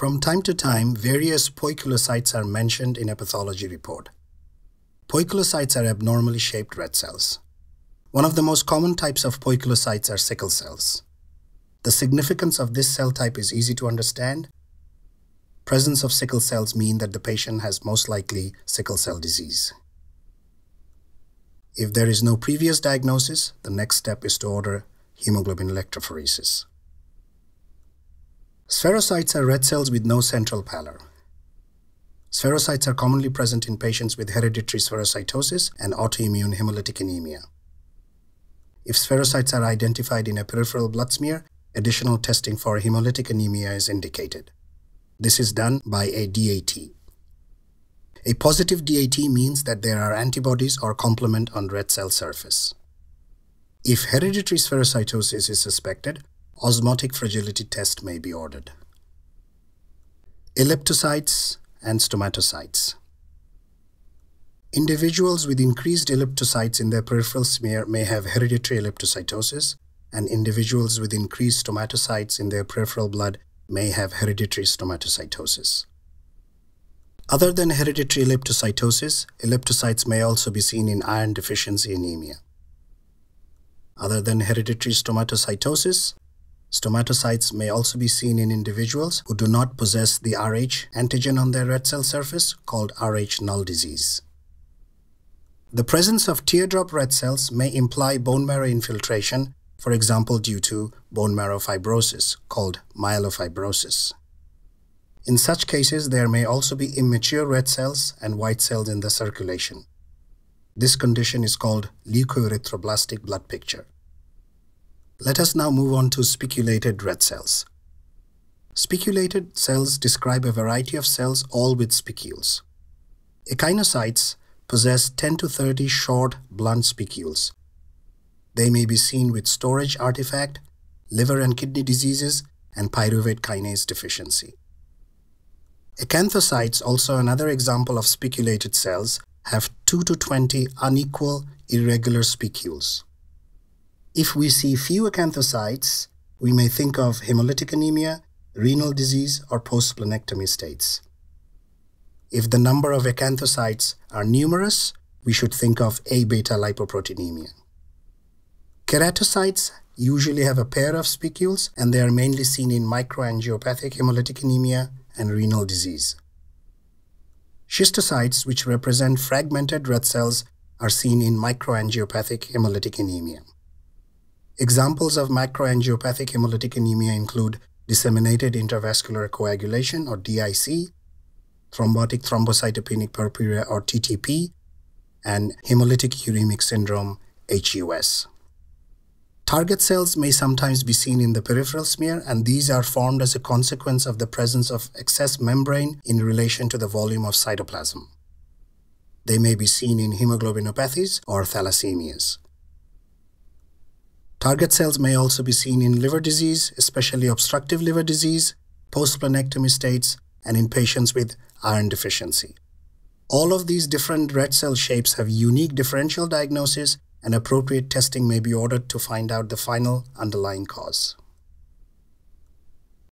From time to time, various poikilocytes are mentioned in a pathology report. Poikilocytes are abnormally shaped red cells. One of the most common types of poikilocytes are sickle cells. The significance of this cell type is easy to understand. Presence of sickle cells mean that the patient has most likely sickle cell disease. If there is no previous diagnosis, the next step is to order hemoglobin electrophoresis. Spherocytes are red cells with no central pallor. Spherocytes are commonly present in patients with hereditary spherocytosis and autoimmune hemolytic anemia. If spherocytes are identified in a peripheral blood smear, additional testing for hemolytic anemia is indicated. This is done by a DAT. A positive DAT means that there are antibodies or complement on red cell surface. If hereditary spherocytosis is suspected, osmotic fragility test may be ordered. Elliptocytes and stomatocytes. Individuals with increased elliptocytes in their peripheral smear may have hereditary elliptocytosis, and individuals with increased stomatocytes in their peripheral blood may have hereditary stomatocytosis. Other than hereditary elliptocytosis, elliptocytes may also be seen in iron deficiency anemia. Other than hereditary stomatocytosis, Stomatocytes may also be seen in individuals who do not possess the Rh antigen on their red cell surface called Rh null disease. The presence of teardrop red cells may imply bone marrow infiltration, for example due to bone marrow fibrosis called myelofibrosis. In such cases, there may also be immature red cells and white cells in the circulation. This condition is called leukoerythroblastic blood picture. Let us now move on to spiculated red cells. Spiculated cells describe a variety of cells all with spicules. Echinocytes possess 10 to 30 short, blunt spicules. They may be seen with storage artifact, liver and kidney diseases, and pyruvate kinase deficiency. Acanthocytes, also another example of spiculated cells, have 2 to 20 unequal, irregular spicules. If we see few acanthocytes, we may think of hemolytic anemia, renal disease, or postsplenectomy states. If the number of acanthocytes are numerous, we should think of abetalipoproteinemia. Keratocytes usually have a pair of spicules and they are mainly seen in microangiopathic hemolytic anemia and renal disease. Schistocytes, which represent fragmented red cells, are seen in microangiopathic hemolytic anemia. Examples of microangiopathic hemolytic anemia include disseminated intravascular coagulation or DIC, thrombotic thrombocytopenic purpura or TTP, and hemolytic uremic syndrome HUS. Target cells may sometimes be seen in the peripheral smear, and these are formed as a consequence of the presence of excess membrane in relation to the volume of cytoplasm. They may be seen in hemoglobinopathies or thalassemias. Target cells may also be seen in liver disease, especially obstructive liver disease, postsplenectomy states, and in patients with iron deficiency. All of these different red cell shapes have unique differential diagnosis and appropriate testing may be ordered to find out the final underlying cause.